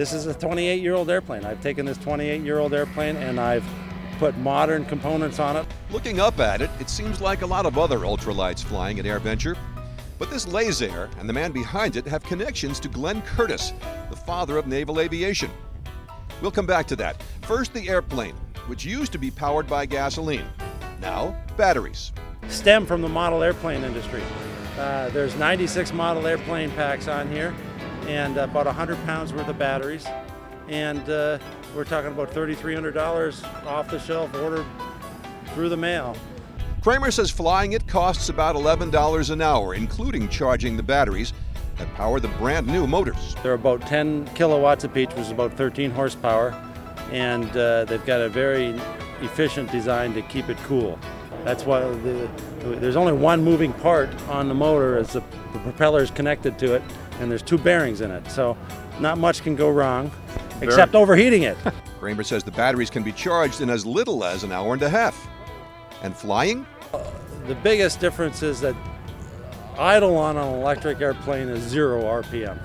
This is a 28 year old airplane. I've taken this 28 year old airplane and I've put modern components on it. Looking up at it, it seems like a lot of other ultralights flying at AirVenture. But this Lazair and the man behind it have connections to Glenn Curtiss, the father of naval aviation. We'll come back to that. First, the airplane, which used to be powered by gasoline. Now, batteries. Stem from the model airplane industry. Uh, there's 96 model airplane packs on here and about 100 pounds worth of batteries. And uh, we're talking about $3,300 off the shelf order through the mail. Kramer says flying it costs about $11 an hour, including charging the batteries that power the brand new motors. They're about 10 kilowatts apiece, which is about 13 horsepower, and uh, they've got a very efficient design to keep it cool. That's why the, there's only one moving part on the motor as the, the propeller is connected to it, and there's two bearings in it. So not much can go wrong, except overheating it. Kramer says the batteries can be charged in as little as an hour and a half. And flying? The biggest difference is that idle on an electric airplane is zero RPM.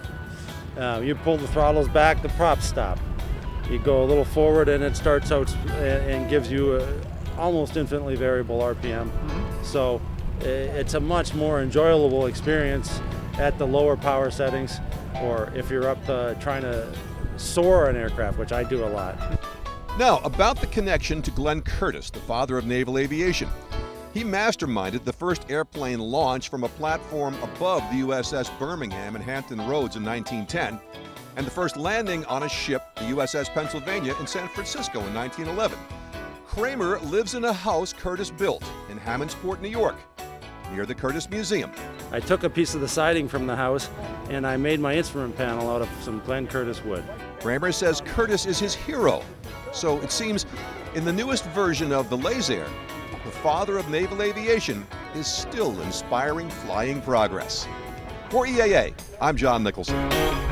Uh, you pull the throttles back, the props stop. You go a little forward and it starts out and gives you a almost infinitely variable RPM. Mm-hmm. So it's a much more enjoyable experience at the lower power settings or if you're up to trying to soar an aircraft, which I do a lot. Now, about the connection to Glenn Curtiss, the father of naval aviation. He masterminded the first airplane launch from a platform above the USS Birmingham in Hampton Roads in 1910, and the first landing on a ship, the USS Pennsylvania, in San Francisco in 1911. Kramer lives in a house Curtiss built in Hammondsport, New York, near the Curtiss Museum. I took a piece of the siding from the house and I made my instrument panel out of some Glenn Curtiss wood. Kramer says Curtiss is his hero. So it seems in the newest version of the Lazair, the father of naval aviation is still inspiring flying progress. For EAA, I'm John Nicholson.